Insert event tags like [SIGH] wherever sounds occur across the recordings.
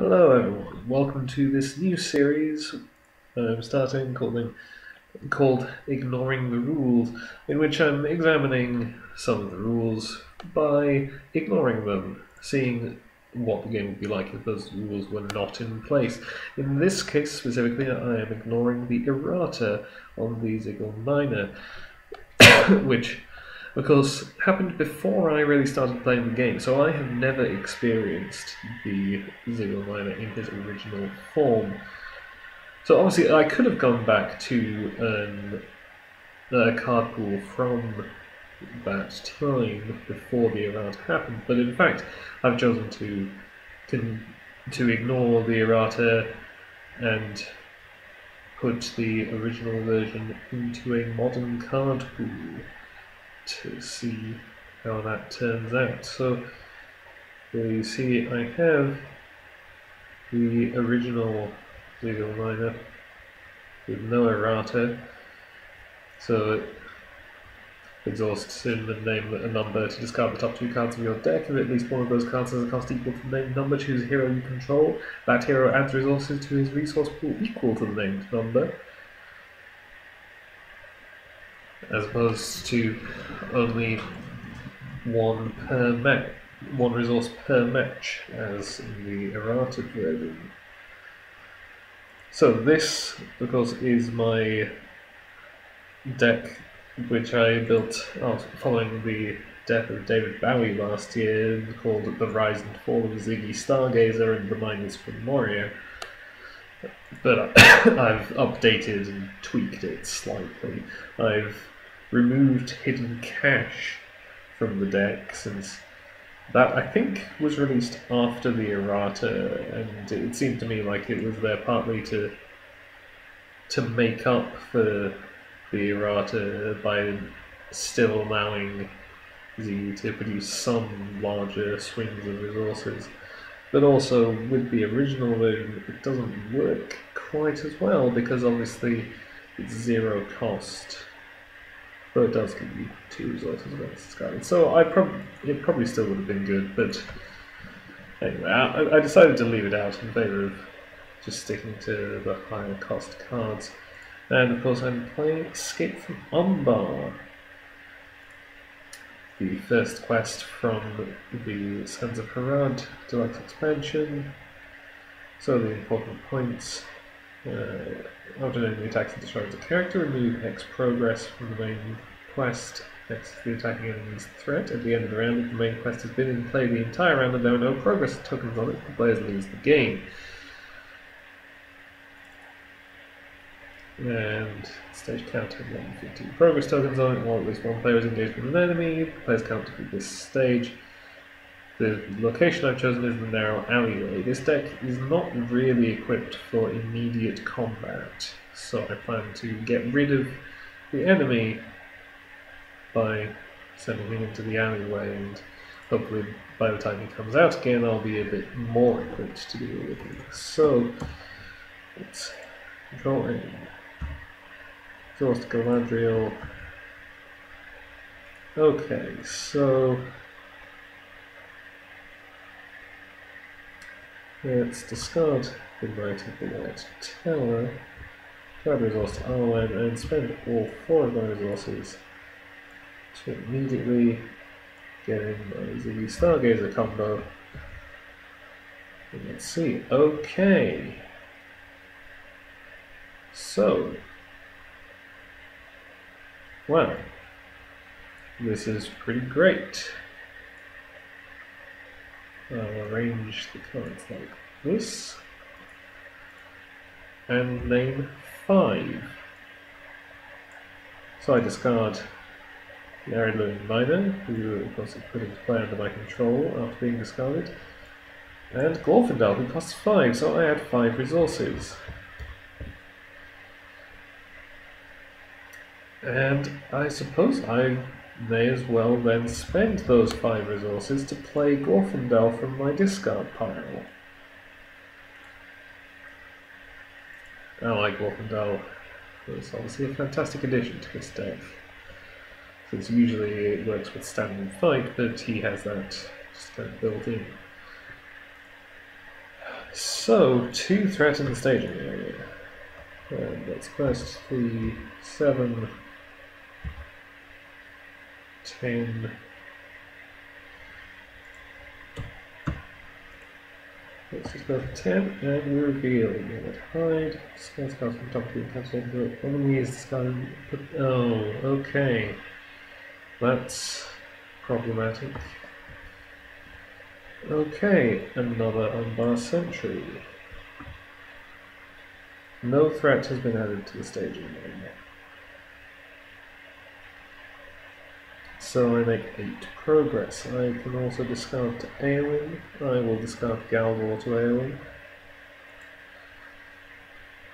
Hello, everyone. Welcome to this new series I'm starting called, called Ignoring the Rules, in which I'm examining some of the rules by ignoring them, seeing what the game would be like if those rules were not in place. In this case specifically, I am ignoring the errata on the Zigil Miner, [COUGHS] which of course, happened before I really started playing the game, so I have never experienced the Miner in his original form. So obviously, I could have gone back to um, a card pool from that time before the errata happened, but in fact, I've chosen to to, to ignore the errata and put the original version into a modern card pool to see how that turns out. So you see I have the original legal Miner with no errata. So it exhausts in and name a number to discard the top two cards of your deck. If at least one of those cards has a cost equal to the named number, choose a hero you control. That hero adds resources to his resource pool equal to the named number as opposed to only one per match, one resource per match, as in the errata version. So this, of course, is my deck, which I built following the death of David Bowie last year, called The Rise and Fall of Ziggy Stargazer and the Miners from Moria. But [COUGHS] I've updated and tweaked it slightly. I've removed Hidden Cache from the deck since that I think was released after the errata, and it seemed to me like it was there partly to to make up for the errata by still allowing Z to produce some larger swings of resources. But also with the original version, it doesn't work quite as well because obviously it's zero cost Though it does give you two resources against Scarlet. So I it probably still would have been good, but anyway, I, I decided to leave it out in favour of just sticking to the higher cost cards. And of course, I'm playing Escape from Umbar, the first quest from the Sands of Harad Deluxe Expansion. So the important points uh, after doing the attacks and destroys the character, remove X progress from the main quest. X the attacking enemy's threat. At the end of the round, if the main quest has been in play the entire round and there are no progress tokens on it, the players lose the game. And stage count has 150 progress tokens on it, while at least one player is engaged with an enemy. The players count to this stage. The location I've chosen is the narrow alleyway. This deck is not really equipped for immediate combat, so I plan to get rid of the enemy by sending him into the alleyway and hopefully by the time he comes out again I'll be a bit more equipped to deal with him. So let's control A. Exhaust Galadriel. Okay, so Let's discard the Knight of the White Tower, grab resource to Arwen, and spend all four of my resources to immediately get in my Ziggy Stargazer combo. Let's see. Okay. So. Wow. This is pretty great. I'll arrange the cards like this. And name 5. So I discard Arid Miner, who of course put into play under my control after being discarded. And Glorfindel, who costs 5, so I add 5 resources. And I suppose I may as well then spend those five resources to play Glorfindel from my discard pile. I like Glorfindel. It's obviously a fantastic addition to this deck. Since usually it works with standard fight, but he has that just kind of built in. So, two the staging area. Um, and let's quest the 7, 10, Let's just go for 10 and reveal. Unit hide. Disguise cards from top of the. The enemy is disguised. Oh, okay. That's problematic. Okay, another Umbar sentry. No threat has been added to the staging area. So I make 8 progress. I can also discard to Eowyn. I will discard Galdor to Eowyn.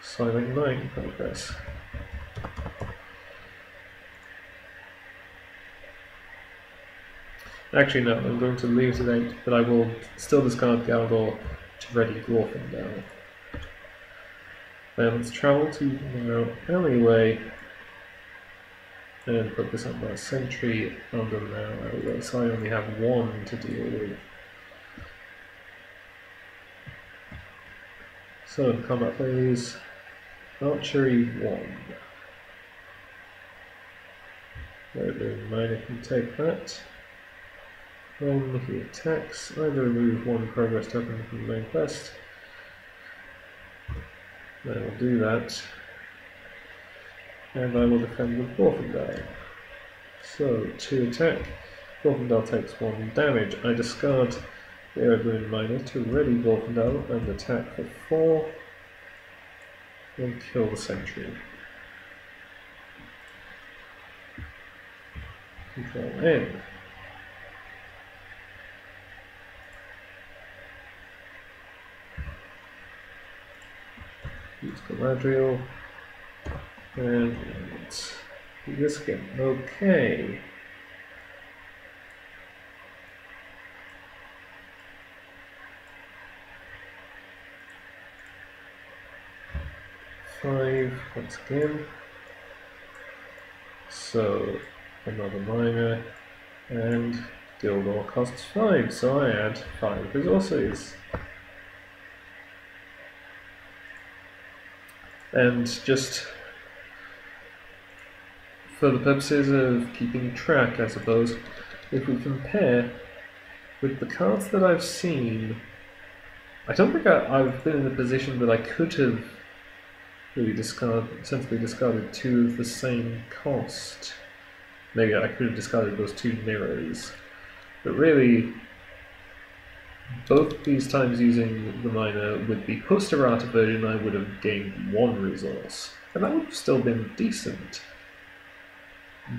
So I make 9 progress. Actually no, I'm going to leave 8, but I will still discard Galdor to ready Glorfindel. Then let's travel to our alleyway and put this on my sentry under now, so I only have one to deal with. So in combat phase, archery 1. Very minor can take that. When he attacks, either remove one progress token from the main quest. I will do that and I will defend with Glorfindel. So, to attack, Glorfindel takes one damage. I discard the Ered Luin Miner to ready Glorfindel and attack for four and kill the sentry. Control N. Use Galadriel. And let's do this again. Okay. Five once again. So another miner and Gildor costs five, so I add five resources. And just for the purposes of keeping track, I suppose, if we compare with the cards that I've seen, I don't think I, have been in a position that I could have really discard, sensibly discarded two of the same cost. Maybe I could have discarded those two mirrors. But really, both these times using the miner with the post-errata version, I would have gained one resource. And that would have still been decent.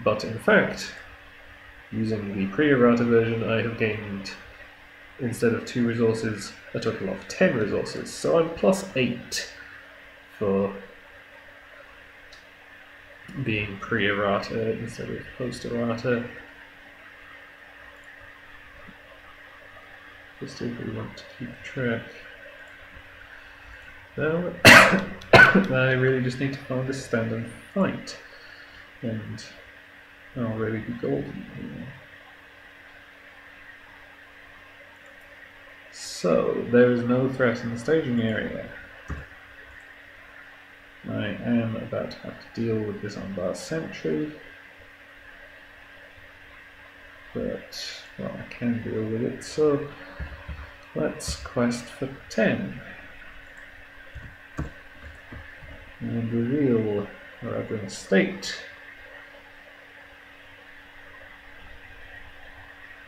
But in fact, using the pre-errata version, I have gained, instead of two resources, a total of 10 resources. So I'm plus 8 for being pre-errata instead of post-errata. Just if we want to keep track. Now, [COUGHS] I really just need to find a stand and fight. And I'll really be golden here. So, there is no threat in the staging area. I am about to have to deal with this Umbar sentry. But, well, I can deal with it, so let's quest for 10. And reveal Arabian state.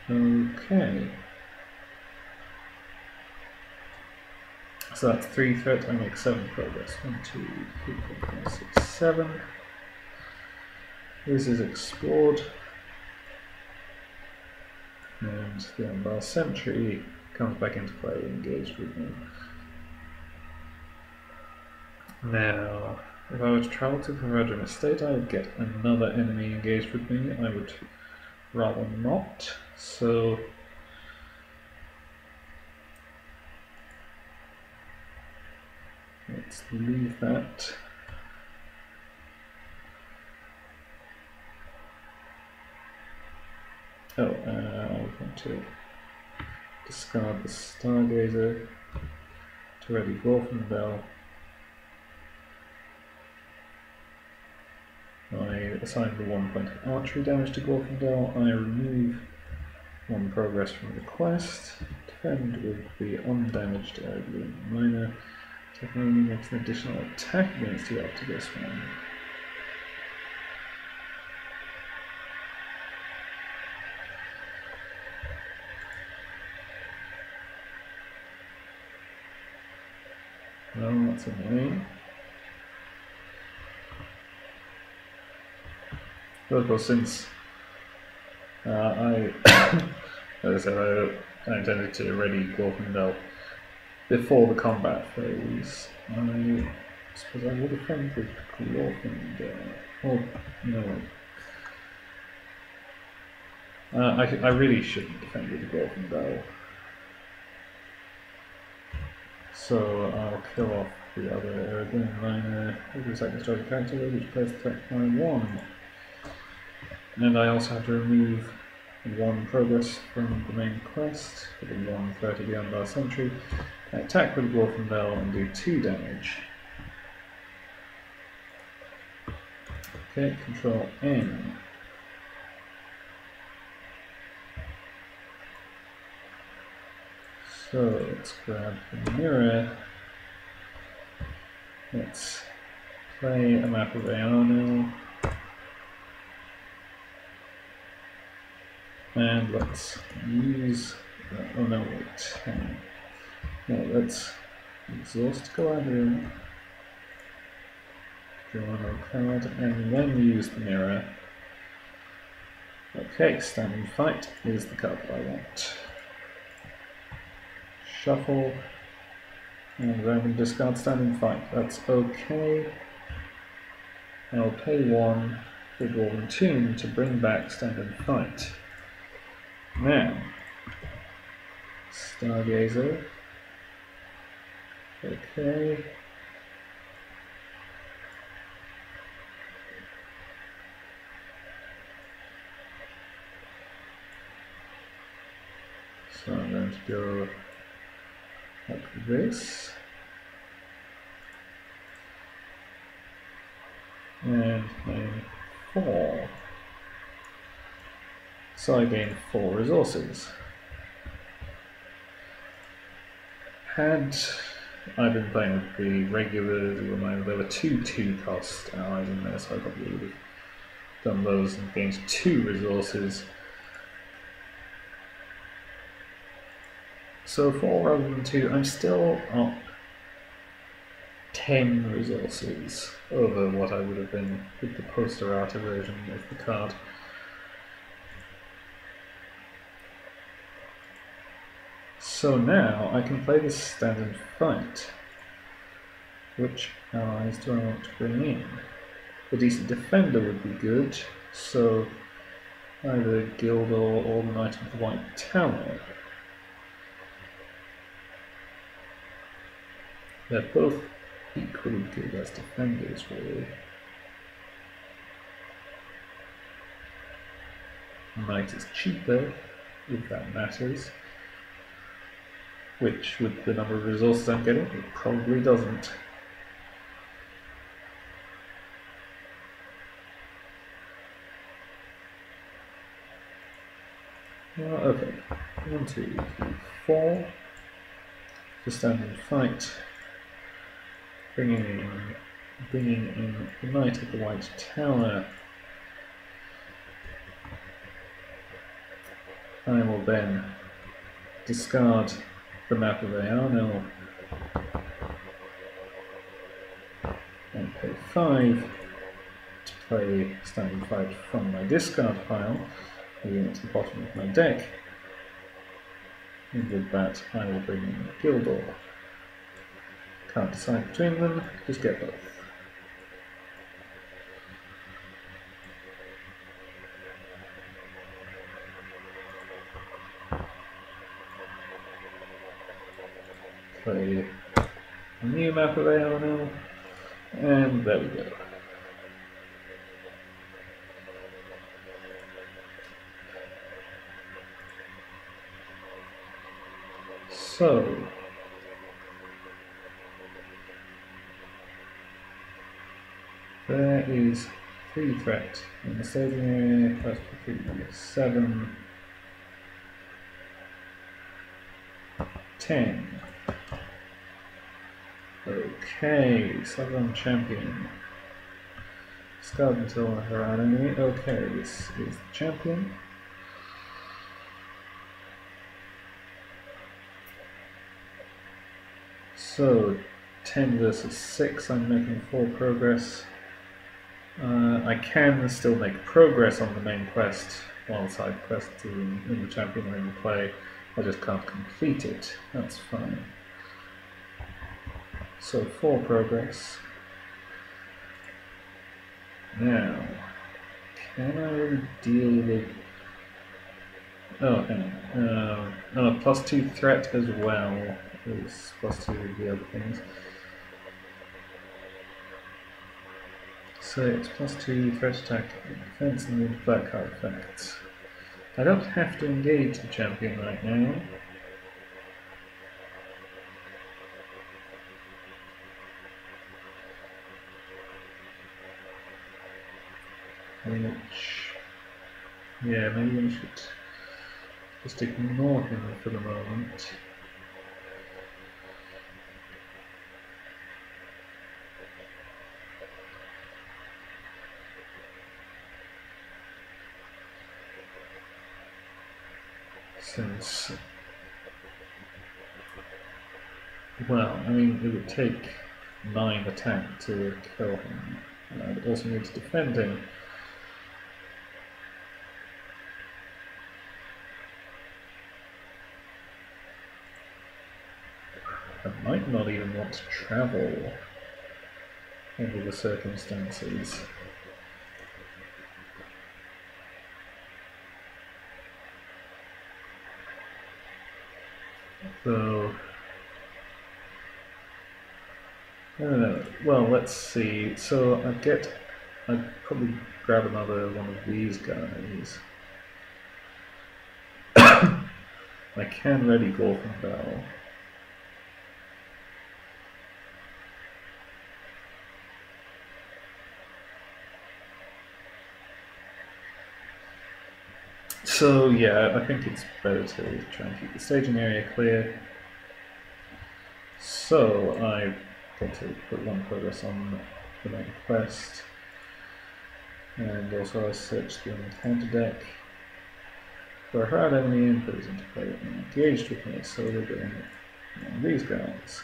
Okay. So that's three threats, I make seven progress. One, two, three, four, five, six, seven. This is explored. And the Umbar Sentry comes back into play, engaged with me. Now, if I were to travel to Convergent Estate, I would get another enemy engaged with me. I would rather not. So let's leave that. Oh, uh, I want to discard the Stargazer to ready Glorfindel. I assign the one point of archery damage to Glorfindel. I remove one progress from the quest. Defend with the undamaged Ered Luin Miner. Technology makes an additional attack against you after this one. Well, annoying. But of since uh, I, [COUGHS] as I said, I, intended to ready Glorfindel before the combat phase, I suppose I would have with Glorfindel. Oh, no. Uh, I, I really shouldn't defend with Glorfindel. So I'll kill off the other Miner uh, with the second strike character, which plays threat by one. And I also have to remove one progress from the main quest for the 130 beyond our sentry. Attack with Glorfindel and do 2 damage. Okay, control N. So let's grab the mirror. Let's play a map of Earnil. And let's use, uh, oh no, wait, no, let's exhaust Galadriel, draw a card, and then use the mirror. Okay, standing fight is the card I want. Shuffle, and random discard standing fight. That's okay. And I'll pay one for Dwarven Tomb to bring back standing fight. Now, Stargazer. Okay. So I'm going to go like this. And gain four. So I gain four resources. Had I been playing with the regulars, there were two two cost allies in there, so I probably would have done those and gained two resources So four rather than two, I'm still up 10 resources over what I would have been with the post-errata version of the card. So now I can play this standard fight. Which allies do I want to bring in? A decent defender would be good, so either Gildor or the Knight of the White Tower. They're both equally good as defenders, really. Knight is cheaper, if that matters. Which, with the number of resources I'm getting, it probably doesn't. Uh, okay, one, two, three, four. To stand and fight bringing in, bringing in the Knight of the White Tower. I will then discard the map of Earnil and pay 5 to play standing fight from my discard pile, moving it to the bottom of my deck. And with that, I will bring in Gildor. Can't decide between them, just get both. Play a new map of AR and there we go. So, There is three threat in the staging area, plus three, seven, ten. Okay, Southron Champion. Scout until her enemy. Okay, this is the champion. So, 10 versus 6, I'm making 4 progress. Uh, I can still make progress on the main quest while side quests in, in the champion in play. I just can't complete it. That's fine. So, 4 progress. Now, can I deal with. Oh, hang on. Uh, oh, plus 2 threat as well plus 2 with the other things. So it's plus 2 threat attack, defense, and black card effects. I don't have to engage the champion right now. Which, yeah, maybe I should just ignore him for the moment. Since, well, I mean, it would take nine attack to kill him. And I'd also need to defend him. I might not even want to travel under the circumstances. So, I. Well, let's see. So I get, I'd probably grab another one of these guys. [COUGHS] I can ready Glorfindel. So yeah, I think it's better to try and keep the staging area clear. So I get to put one progress on the main quest. And also I search the encounter deck for hard enemy and put it into play and engaged with me, so we're doing on these guys.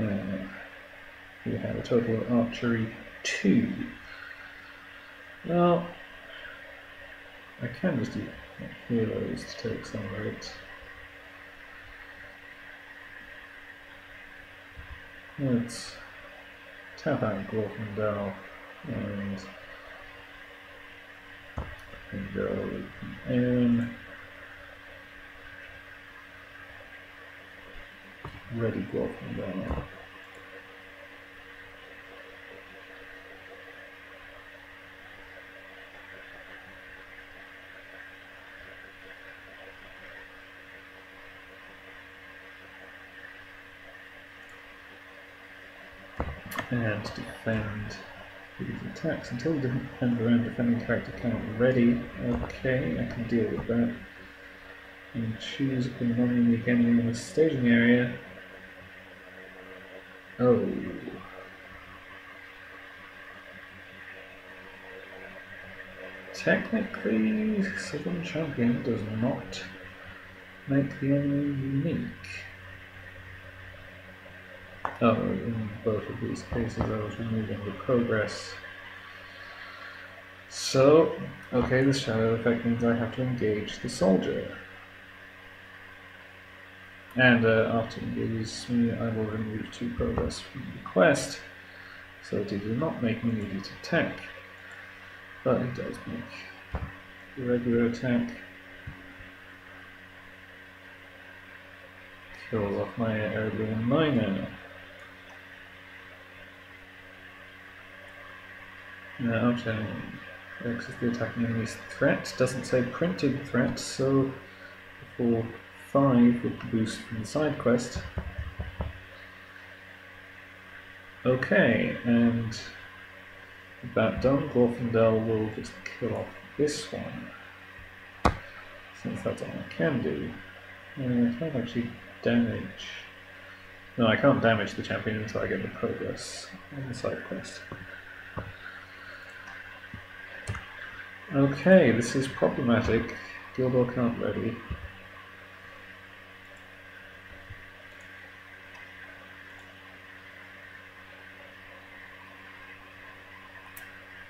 Uh, we have a total of archery two. Well, I can just use heroes to take some of it. Let's tap out Glorfindel and and go in. Ready Glorfindel. And defend these attacks until the end around defending character count ready. Okay, I can deal with that. And choose a non-unique enemy in the staging area. Oh. Technically, Southron Champion does not make the enemy unique. Oh, in both of these cases I was removing the progress. So, okay, the shadow effect means I have to engage the soldier. And uh, after engaging me, I will remove two progress from the quest. So it did not make me need immediate attack. But it does make the regular attack. Kills off my Ered Luin miner. No, okay. Is the attacking enemy's threat. Doesn't say printed threat, so for 5 with the boost from the side quest. Okay, and that done, Glorfindel will just kill off this one. Since that's all I can do. Uh, I can't actually damage. No, I can't damage the champion until I get the progress on the side quest. Okay, this is problematic. Gildor can't ready.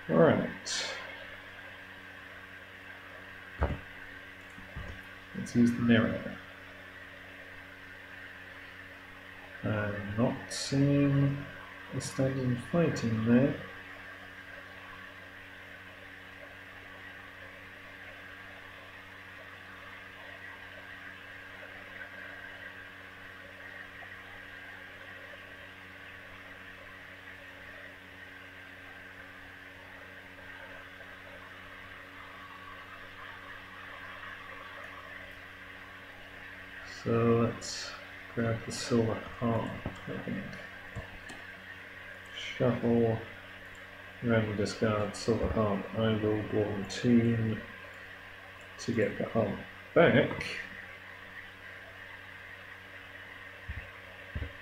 Alright. Let's use the mirror. I'm not seeing a standing fight in there. So let's grab the silver harp. Shuffle, random discard, silver harp. I will team to get the heart back.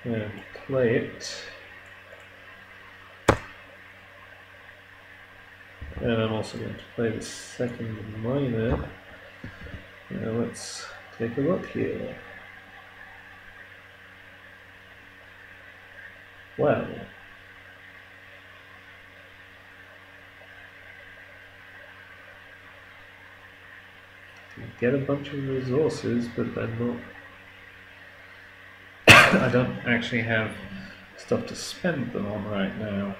And play it. And I'm also going to play the second minor. Now let's take a look here. Well, you get a bunch of resources, but they're not. [COUGHS] I don't actually have stuff to spend them on right now.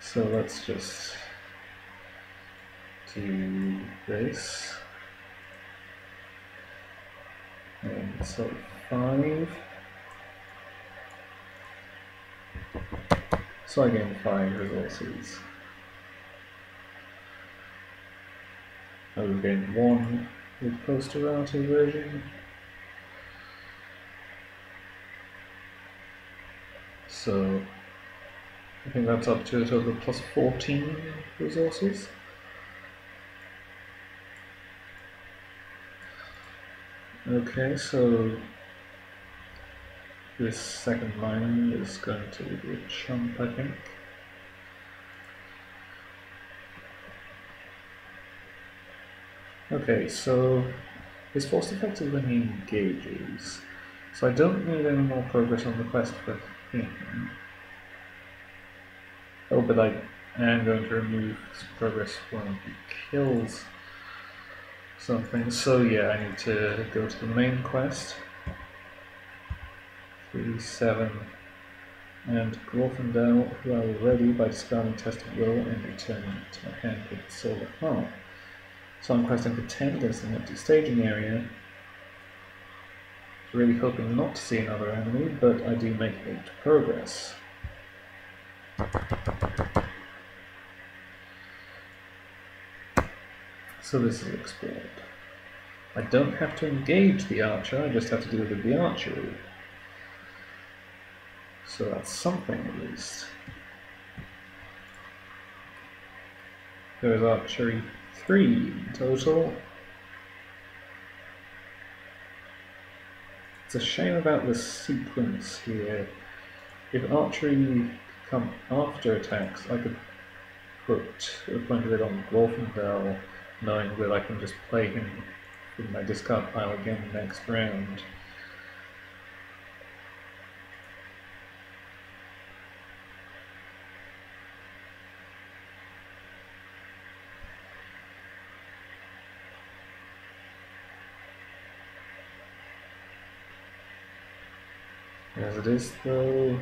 So let's just do this. And so five. So I gain five resources. I will gain one with poster posterati version. So I think that's up to a total of plus 14 resources. Okay, so this second line is going to be a chump, I think. Okay, so his force he engages. So I don't need any more progress on the quest for him. Oh, but I am going to remove progress when he kills something. So yeah, I need to go to the main quest. 3, 7, and Glorfindel, who will ready by discarding Test of Will and returning to my hand with the Silver Harp. So I'm questing for 10 against an empty staging area. Really hoping not to see another enemy, but I do make 8 progress. So this is explored. I don't have to engage the archer, I just have to deal with the archery. So that's something at least. There's archery 3 in total. It's a shame about the sequence here. If archery come after attacks, I could put a point of it on Glorfindel knowing that I can just play him in my discard pile again next round. As it is though,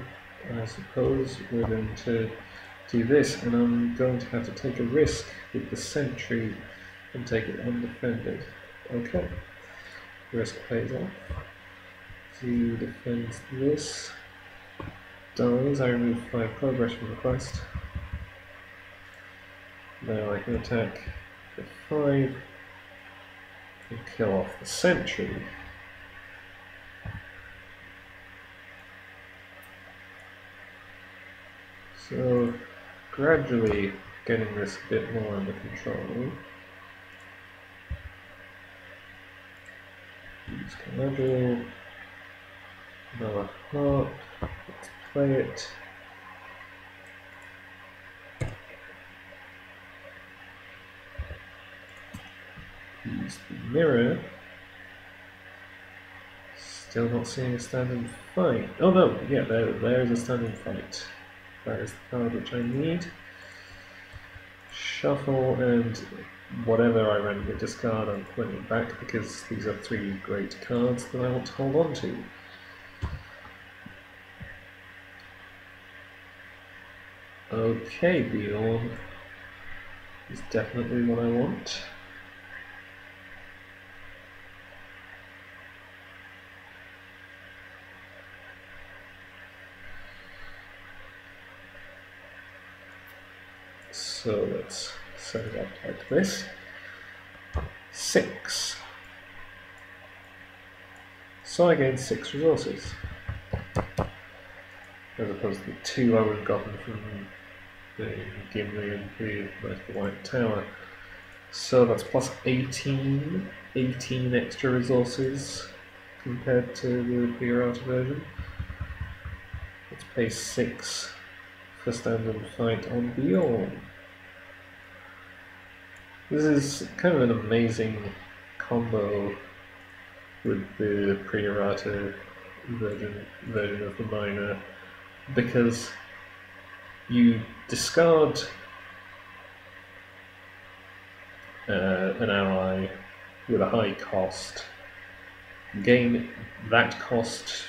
I suppose we're going to do this and I'm going to have to take a risk with the sentry and take it undefended. Okay. Risk pays off. Z defends this. Dies. I remove 5 progress from the quest. Now I can attack the 5 and kill off the sentry. So, gradually getting this a bit more under control. Galadriel. Another heart. Let's play it. Use the mirror. Still not seeing a standing fight. Oh no, yeah, there, there is a standing fight. That is the card which I need. Shuffle and whatever I randomly discard, I'm putting it back because these are three great cards that I want to hold on to. Okay, Beorn is definitely what I want. So let's set it up like this. Six. So I gain six resources. As opposed to the two I would have gotten from the Gimli and the White Tower. So that's plus 18, 18 extra resources compared to the pre-errata version. Let's pay 6 for stand and fight on Beorn. This is kind of an amazing combo with the pre-errata version, version of the Miner because you discard uh, an ally with a high cost, gain that cost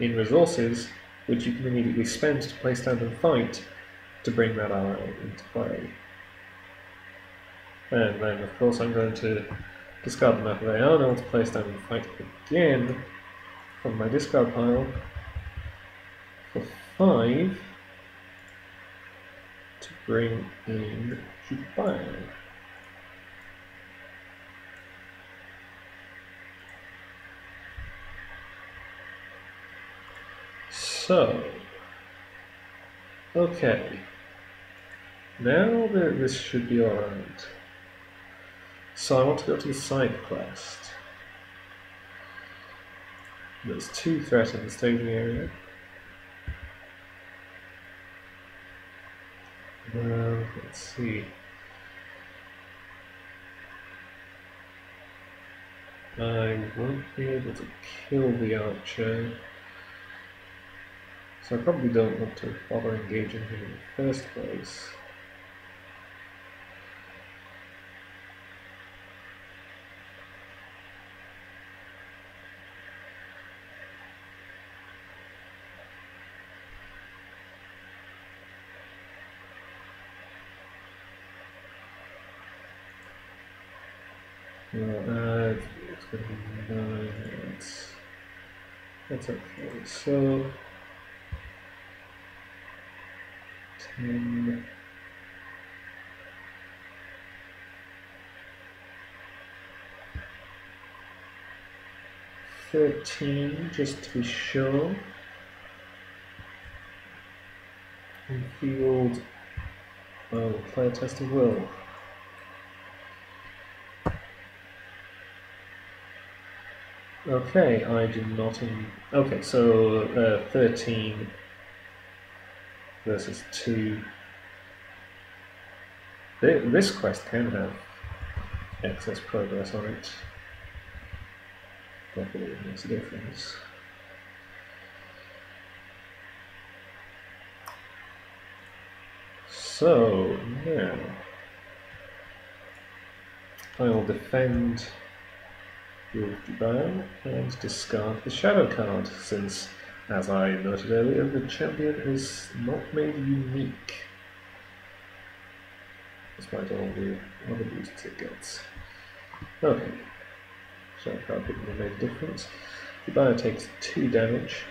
in resources, which you can immediately spend to play stand and fight to bring that ally into play. And then, of course, I'm going to discard the map of Eärnur to play stand and fight again from my discard pile for five to bring in Jubayr. So, okay, now that this should be alright. So I want to go to the side quest. There's two threats in the staging area. Uh, let's see. I won't be able to kill the archer. So I probably don't want to bother engaging him in the first place. Uh, it's gonna be nine. That's, that's okay. So ten. Thirteen, just to be sure. And field. Oh, player test of will. Okay, I do not. In... Okay, so uh, 13 versus 2. Th- This quest can have excess progress on it. Probably it makes a difference. So, now. I will defend with Jubayr and discard the Shadow card, since, as I noted earlier, the champion is not made unique. Despite all the other boosts it gets. Okay. Shadow card wouldn't have made a difference. The Jubayr takes 2 damage.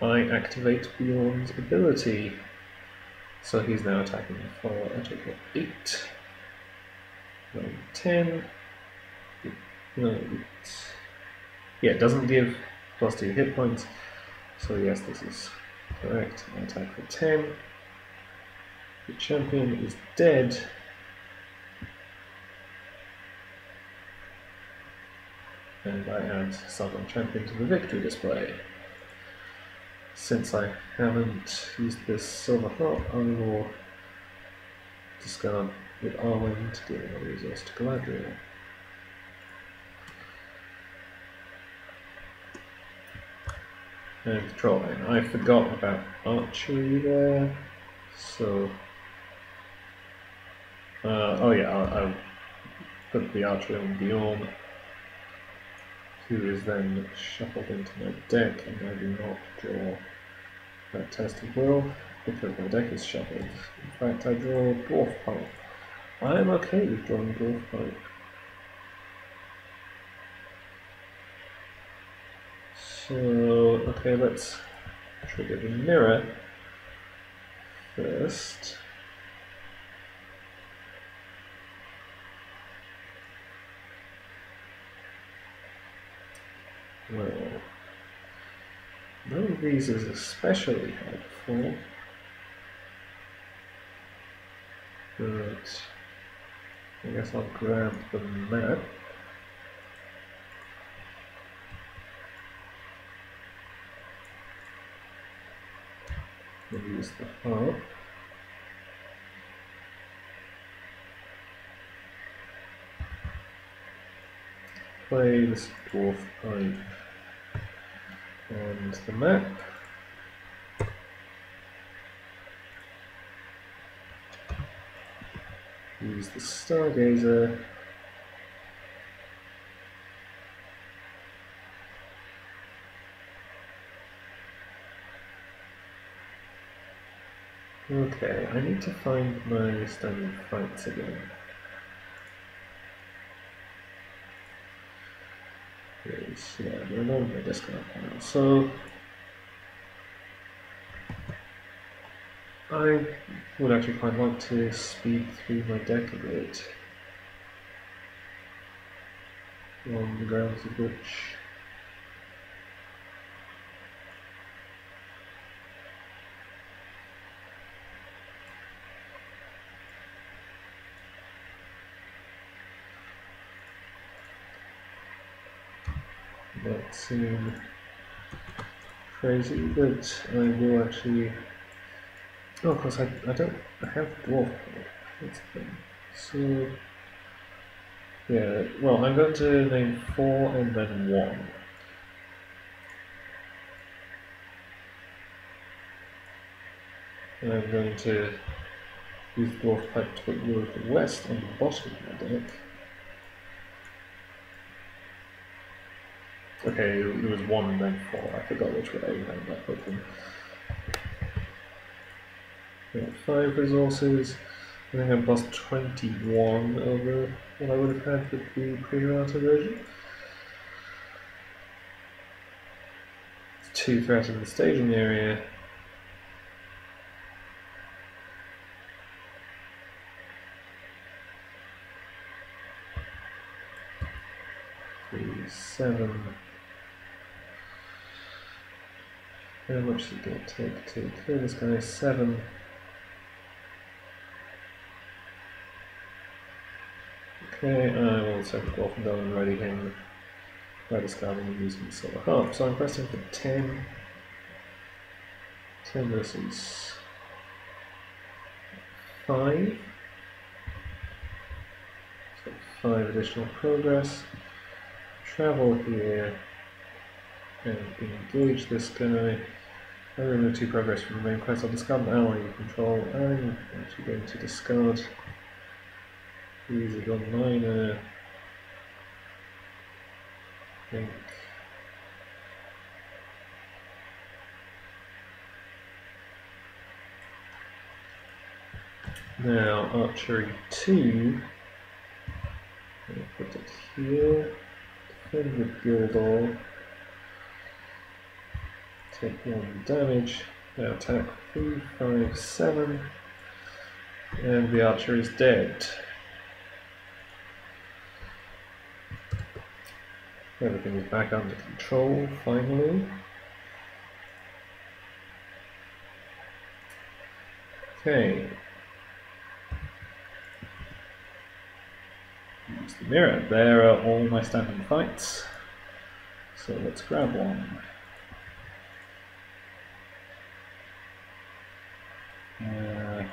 I activate Beorn's ability. So he's now attacking for a total of 8. No, 10. Yeah, it doesn't give plus 2 hit points. So yes, this is correct. I attack for 10. The champion is dead. And I add Southron Champion to the victory display. Since I haven't used this Silver Harp, I will discard with Arwen to give another resource to Galadriel. And. I forgot about archery there, so. Uh, oh yeah, I'll, I'll put the archery on Beorn, who is then shuffled into my deck, and I do not draw that test of will because my deck is shuffled. In fact, I draw Dwarf Pipe. I am okay with drawing Dwarf Pipe. So, okay, let's trigger the mirror first. Well, none of these is especially helpful. But I guess I'll grab the map. Use the. Play this dwarf pipe and the map. Use the stargazer. Okay, I need to find my standard fights again. Yes, yeah, they're not my discard panel. So I would actually quite like to speed through my deck a bit. On the grounds of which might seem crazy, but I will actually. Oh, of course, I, I don't I have dwarf. The. So. Yeah, well, I'm going to name four and then one. And I'm going to use dwarf pipe to put of the West on the bottom of my deck. Okay, it was one and then four. I forgot which way I that put them. Yeah, five resources. I think I'm plus 21 over what I would have had with the pre-errata version. Two threat in the staging area. Three, seven. How much going to take to kill this guy? Seven. Okay, I will take the off and and ready him by discarding and using the silver harp. So I'm pressing for 10. 10 versus 5. So 5 additional progress. Travel here and engage this guy. I remove two progress from the main quest. I'll discard an ally you control. I'm actually going to discard Easy gun miner. I think. Now archery two. I'll put it here. Defend with Gildor. Take one damage. Now attack three, five, seven. And the archer is dead. Everything is back under control, finally. Okay. Use the mirror. There are all my standing fights. So let's grab one. Uh,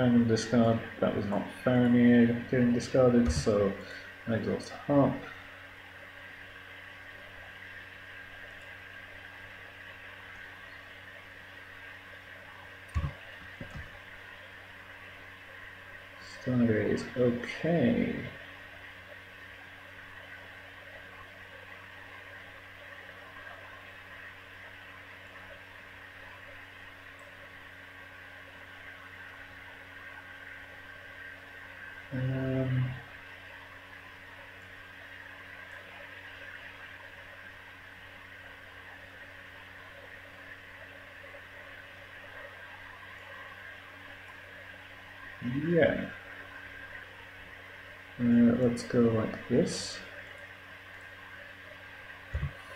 random discard, that was not Faramir getting discarded, so I exhaust Harp. Stargaze, okay. Um, yeah. Uh, let's go like this.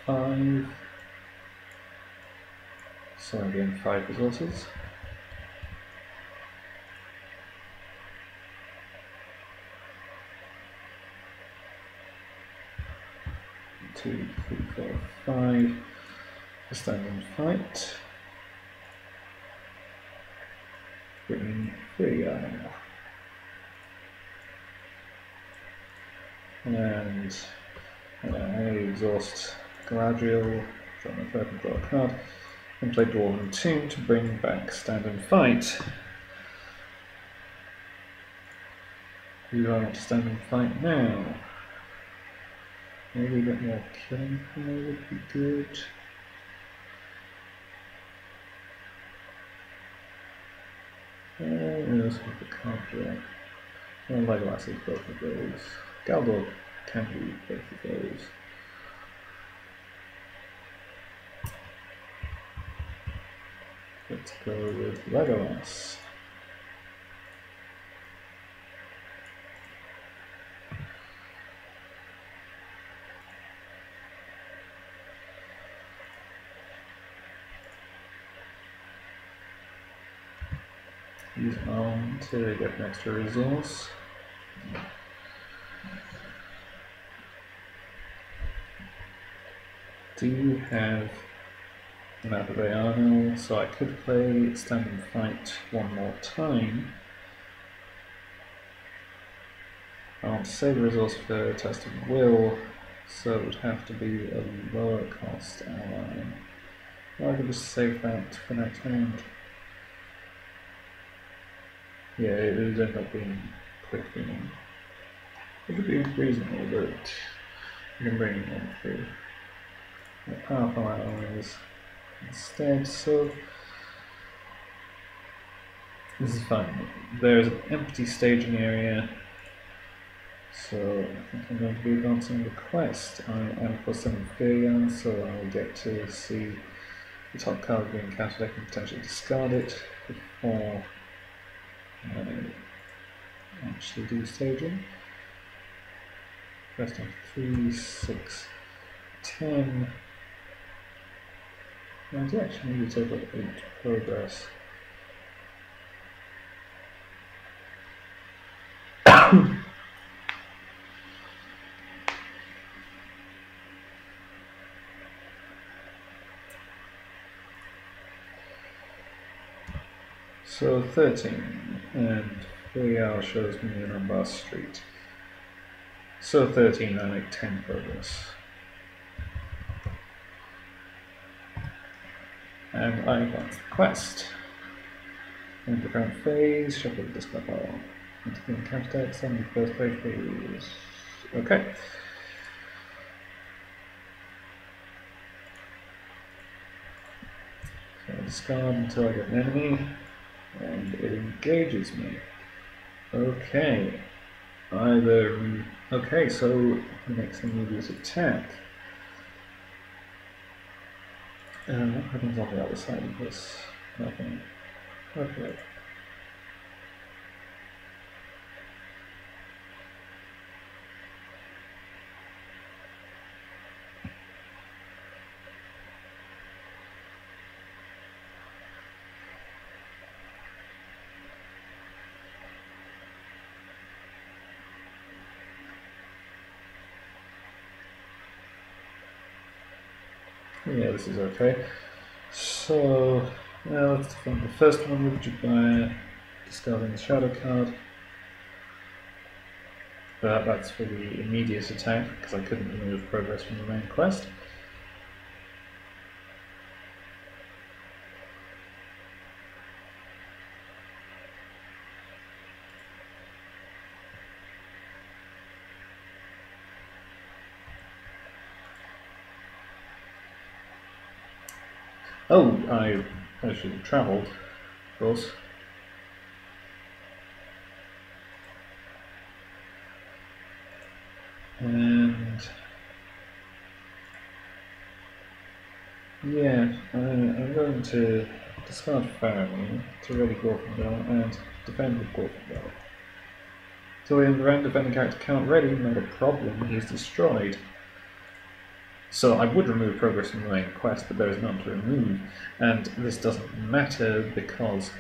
Five. So again, five resources. Two, three, four, five. A standing fight. Bring three iron. And uh, exhaust Galadriel, draw my third and draw a card, and play Dwarven Tomb to bring back Stand and Fight. I want to stand and fight now? Maybe a bit more killing power would be good. Yeah, let's look at card draw. Well, Legolas is both of those. Galdor can do both of those. Let's go with Legolas. Use on to get an extra resource. Do you have of so I could play Stand and Fight one more time. I want to save a resource for Test of Will, so it would have to be a lower cost ally. Or I could just save that for next round. Yeah, it would end up being quick winning. It would be reasonable, but you can bring one through powerful alloys instead. So this is fine. There's an empty staging area, so I think I'm going to be advancing the quest. I am for some Firyal, so I'll get to see the top card being counted. I can potentially discard it before I actually do staging. Quest on 3, 6, 10. Need to take up eight progress. [COUGHS] so 13, and Firyal shows me in on Bus Street. So 13, I make 10 progress. And I got the quest. In the current phase, shuffle this pile. Into the encounter text on the first page phase. Okay. So I discard until I get an enemy, and it engages me. Okay. Either. Okay, so next thing we do is attack. And what happens on the other side of this? Nothing. Okay. Yeah, this is okay. So, now let's defend the first one with Jubayr, discarding the shadow card. But that's for the immediate attack, because I couldn't remove progress from the main quest. Oh, I actually travelled, of course. And yeah, I, I'm going to discard Faramir to ready Glorfindel and defend with Glorfindel. So in the round defending character count ready, not a problem, he's destroyed. So I would remove progress from the main quest, but there is none to remove. And this doesn't matter because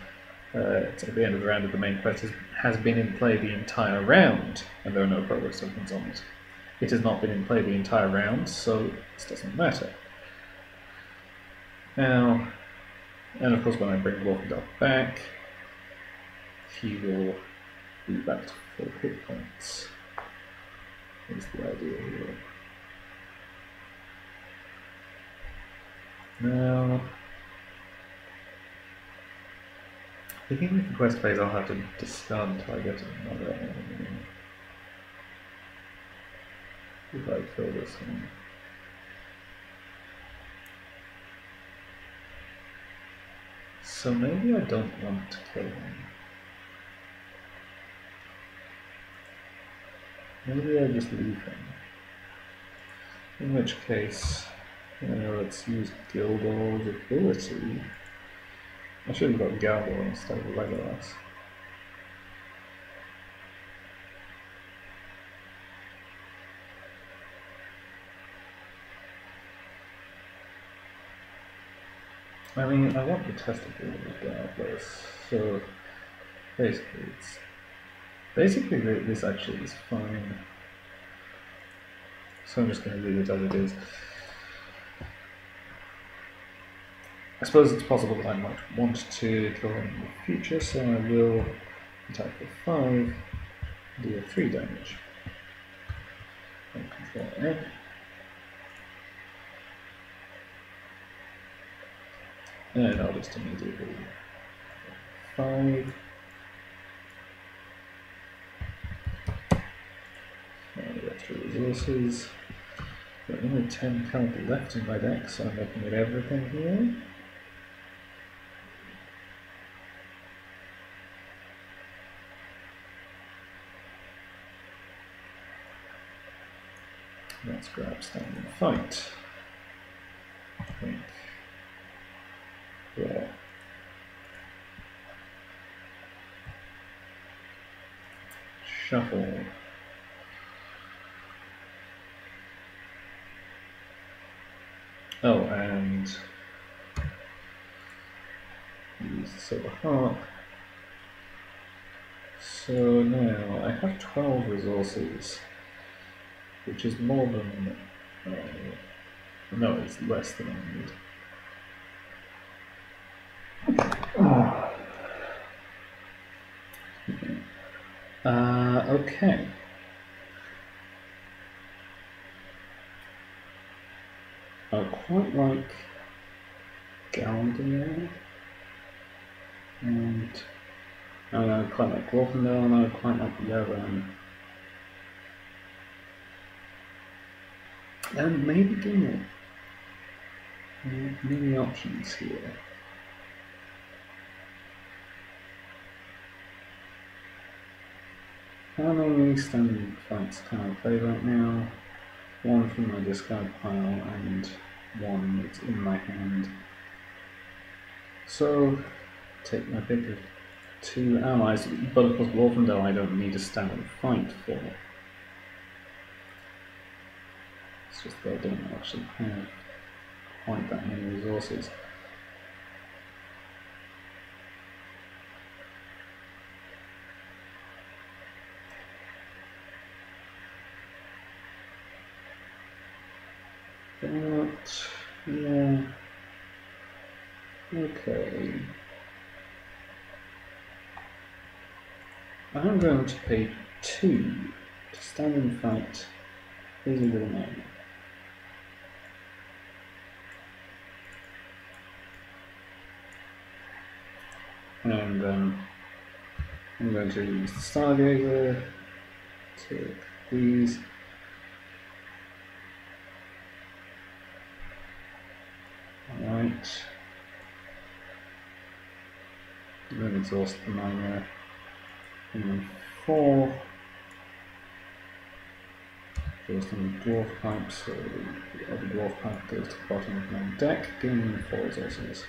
uh, it's at the end of the round of the main quest has, been in play the entire round, and there are no progress tokens on it. It has not been in play the entire round, so this doesn't matter. Now, and of course when I bring Glorfindel back, he will be back to full hit points. Is the idea here. Now, beginning of the quest phase, I'll have to discard until I get another enemy. If I kill this one. So maybe I don't want to kill him. Maybe I just leave him. In which case, let's use Gildor's ability. I should have got Galdor instead of Legolas. I mean, I want the testicle regardless, so basically it's... Basically this actually is fine. So I'm just going to leave it as it is. I suppose it's possible that I might want to him in the future, so I will attack for 5, deal 3 damage. And control N. And I'll just immediately 5. And extra resources. Got only 10 currently left in my deck, so I'm looking at everything here. Let's grab standing fight. Yeah. Shuffle. Oh, and use the silver harp. So now I have 12 resources which is more than. Uh, no, it's less than I need. Uh, okay. I quite like Galdor. And I quite like Glorfindel and I quite like And maybe Gimli. Many options here. How many standing fights can I play right now? One from my discard pile and one that's in my hand. So, take my pick of two allies, but of course Glorfindel I don't need to stand and fight for. It's just I don't actually hmm. have quite that many resources. But Yeah. Okay. I'm going to pay two to stand and fight Hazel Little Man. And um, I'm going to use the Stargazer to these. Alright. Then exhaust the miner. And then four. Goes to the dwarf pipe, so the other dwarf pipe goes to the bottom of my deck, giving me four resources.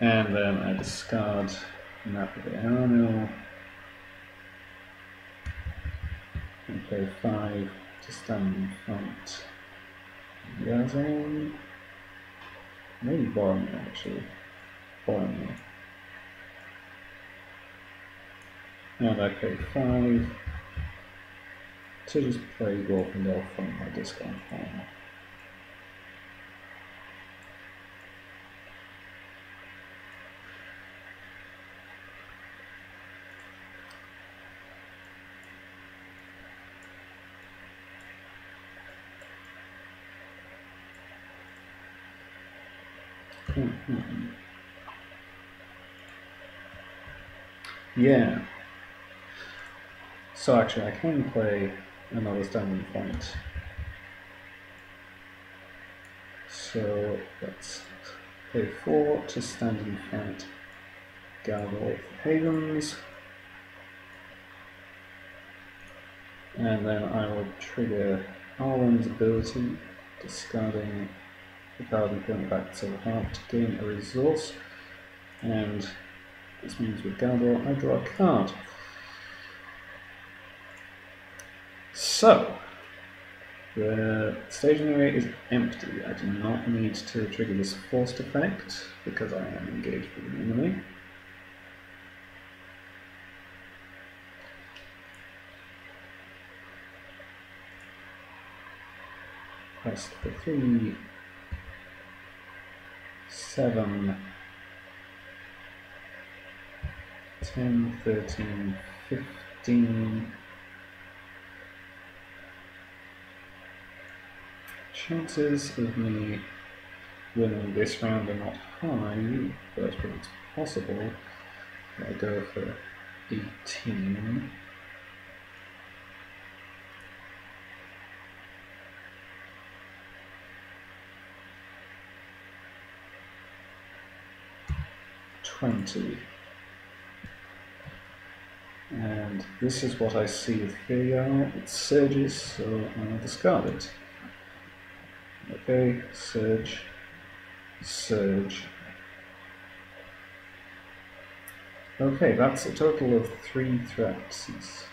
And then I discard Navigaano and play five to stand in front. Yazan. Maybe Boromir actually. Boromir. And I play five to just play Glorfindel from my discount pile. Mhm. Yeah. So actually, I can play another standing point. So let's play four to stand in front. Gargoyle Havens. And then I will trigger Arwen's ability, discarding the putting it back to heart to gain a resource. And this means with Galdor I draw a card. So, the stationary is empty. I do not need to trigger this forced effect because I am engaged with an enemy. Press the three, seven, 10, 13, 15. Chances of me winning this round are not high, but it's possible. I go for 18. 20. And this is what I see with Figaro. It surges, so I'll discard it. Okay, surge, surge. Okay, that's a total of three threats since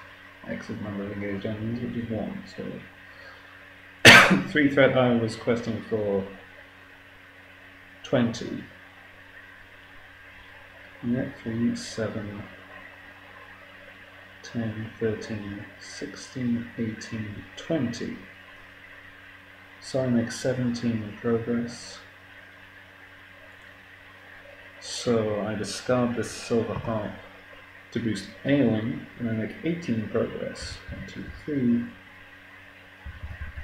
X number of engaged enemies, which is one, so... [COUGHS] three threat I was questing for 20. Net 3, 7, 10, 13, 16, 18, 20. So I make 17 in progress. So I discard this silver harp to boost ailing, and I make 18 progress. 1, 2, 3,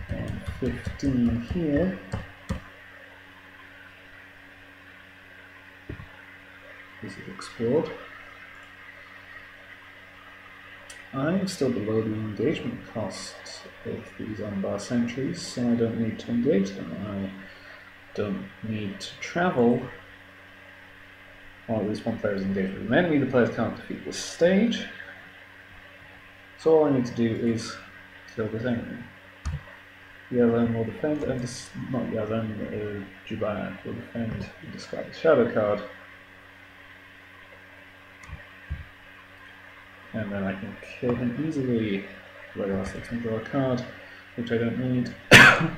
and 15 here. Is explored. I'm still below the engagement cost of these Umbar sentries, so I don't need to engage them. I don't need to travel. Or at least one player is engaged with an enemy, the players can't defeat this stage. So all I need to do is kill this enemy. Yellen will defend, and not Yellen, uh, Jubayr will defend and discard the shadow card. And then I can kill him easily. Red Ross lets me draw a card, which I don't need. [COUGHS]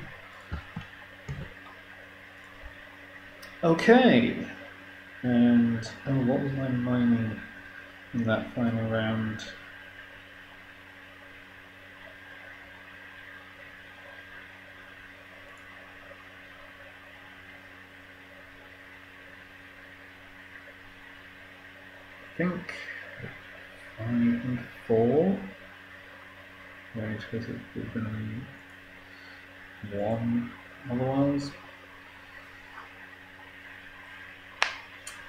okay. And, oh, what was my mining in that final round? I think and four. Right, because it would been one otherwise.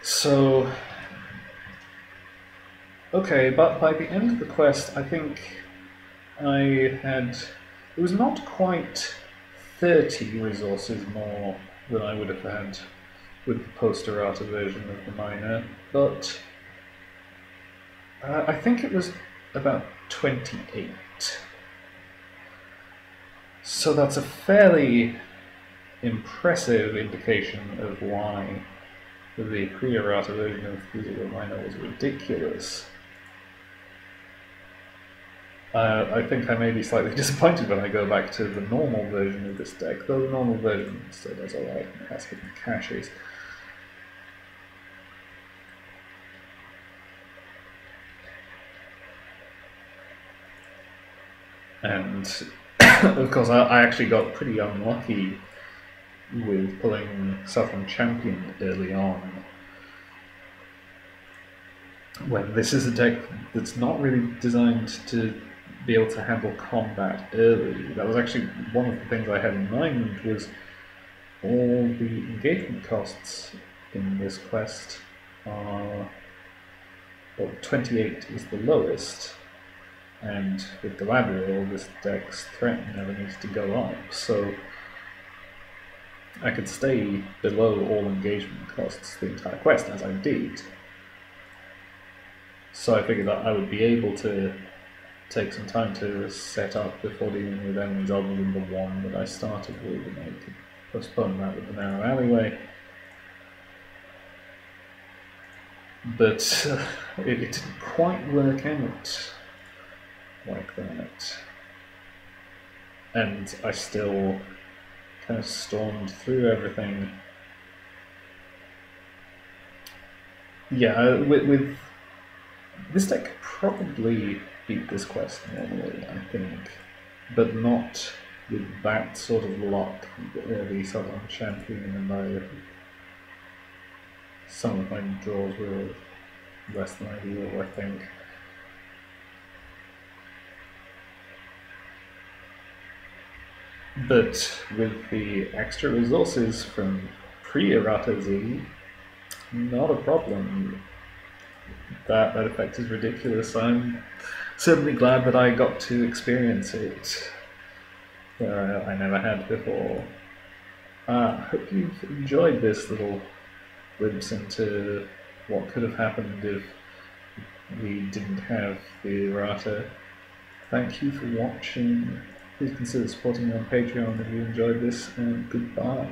So, okay, but by the end of the quest, I think I had. It was not quite 30 resources more than I would have had with the post errata version of the miner, but uh, I think it was about 28. So that's a fairly impressive indication of why the pre-errata version of Zigil Miner was ridiculous. Uh, I think I may be slightly [LAUGHS] disappointed when I go back to the normal version of this deck, though the normal version still does alright and has hidden caches. And [COUGHS] of course, I, I actually got pretty unlucky with pulling Southron Champion early on. When this is a deck that's not really designed to be able to handle combat early. That was actually one of the things I had in mind was all the engagement costs in this quest are well, 28 is the lowest, and with the library, all this deck's threat never needs to go up, so I could stay below all engagement costs the entire quest, as I did. So I figured that I would be able to take some time to set up before dealing with enemies other than the one that I started with, and I could postpone that with the narrow alleyway. But uh, it, it didn't quite work out like that. And I still kind of stormed through everything. Yeah, uh, with, with this deck probably beat this quest normally, I think, but not with that sort of luck. The Southron Champion and I, some of my draws were less than ideal, I think. But with the extra resources from pre-errata Z, not a problem. That that effect is ridiculous. I'm certainly glad that I got to experience it where I never had before. I uh, hope you've enjoyed this little glimpse into what could have happened if we didn't have the errata. Thank you for watching. Please consider supporting me on Patreon if you enjoyed this, and goodbye.